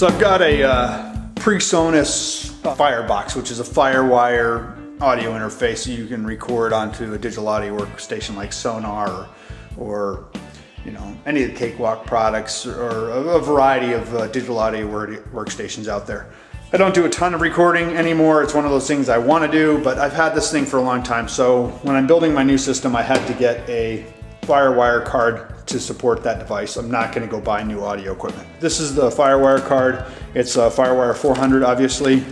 So I've got a uh, PreSonus Firebox, which is a Firewire audio interface you can record onto a digital audio workstation like Sonar or, you know, any of the Cakewalk products or a, a variety of uh, digital audio workstations out there. I don't do a ton of recording anymore. It's one of those things I want to do, but I've had this thing for a long time. So when I'm building my new system, I had to get a Firewire card to support that device. I'm not going to go buy new audio equipment. This is the Firewire card. It's a Firewire 400, obviously.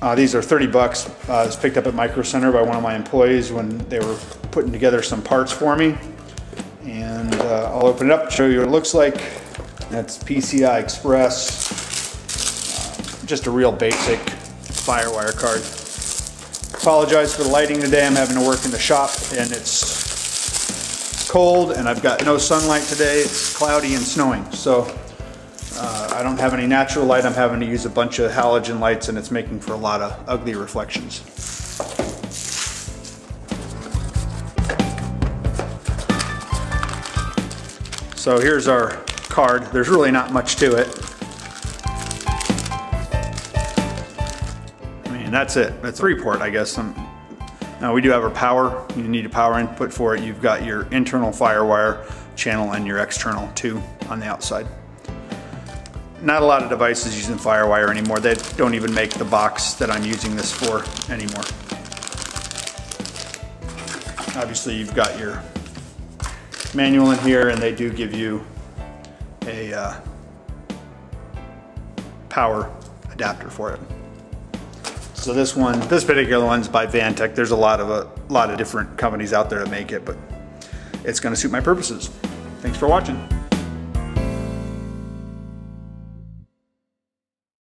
Uh, these are 30 bucks. Uh, it's picked up at Micro Center by one of my employees when they were putting together some parts for me. And uh, I'll open it up, show you what it looks like. That's PCI Express just a real basic Firewire card. Apologize for the lighting today. I'm having to work in the shop and it's cold and I've got no sunlight today. It's cloudy and snowing. So uh, I don't have any natural light. I'm having to use a bunch of halogen lights and it's making for a lot of ugly reflections. So here's our card. There's really not much to it. I mean, that's it. That's three port, I guess. Um, now we do have our power. You need a power input for it. You've got your internal Firewire channel and your external two on the outside. Not a lot of devices using Firewire anymore. They don't even make the box that I'm using this for anymore. Obviously you've got your manual in here and they do give you a uh, power adapter for it. So this one, this particular one's by Vantec. There's a lot of a lot of different companies out there to make it, but it's going to suit my purposes. Thanks for watching.